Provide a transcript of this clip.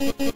you.